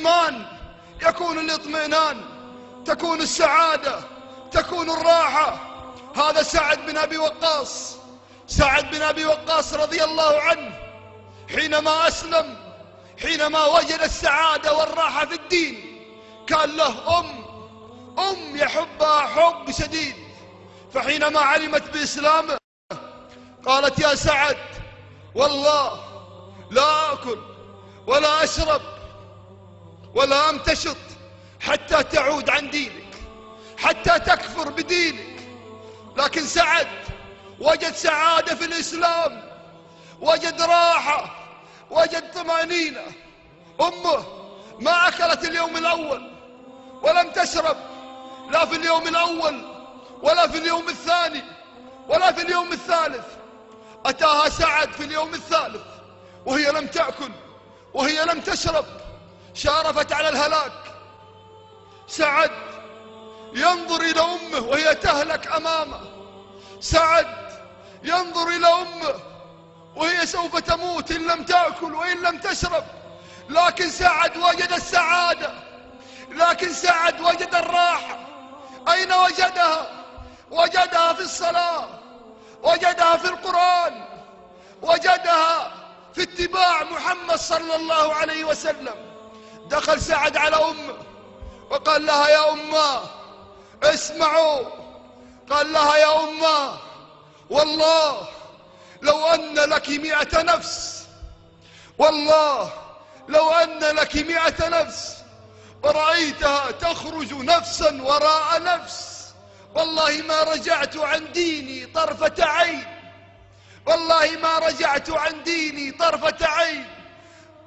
الإيمان يكون الاطمئنان تكون السعادة تكون الراحة. هذا سعد بن أبي وقاص. سعد بن أبي وقاص رضي الله عنه حينما أسلم حينما وجد السعادة والراحة في الدين كان له أم أم يحبها حب شديد. فحينما علمت بإسلامه قالت يا سعد والله لا أكل ولا أشرب ولا أمتشط حتى تعود عن دينك حتى تكفر بدينك. لكن سعد وجد سعادة في الإسلام وجد راحة وجد طمأنينة. أمه ما أكلت اليوم الأول ولم تشرب لا في اليوم الأول ولا في اليوم الثاني ولا في اليوم الثالث. أتاها سعد في اليوم الثالث وهي لم تأكل وهي لم تشرب. شارفت على الهلاك. سعد ينظر إلى أمه وهي تهلك أمامه. سعد ينظر إلى أمه وهي سوف تموت إن لم تأكل وإن لم تشرب. لكن سعد وجد السعادة. لكن سعد وجد الراحة. أين وجدها؟ وجدها في الصلاة. وجدها في القرآن. وجدها في اتباع محمد صلى الله عليه وسلم. دخل سعد على أمه وقال لها يا أمه اسمعوا. قال لها يا أمه والله لو أن لك مئة نفس والله لو أن لك مئة نفس ورأيتها تخرج نفسا وراء نفس والله ما رجعت عن ديني طرفة عين والله ما رجعت عن ديني طرفة عين.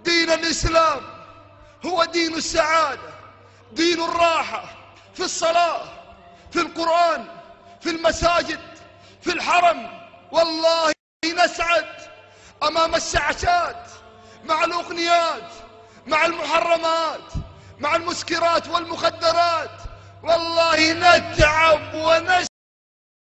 دين الإسلام هو دين السعادة دين الراحة في الصلاة في القرآن في المساجد في الحرم. والله نسعد أمام الشعشات مع الأغنيات مع المحرمات مع المسكرات والمخدرات. والله نتعب ونش